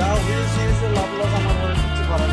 যা হয়েছে যে লাভ লস আমার কিছু করার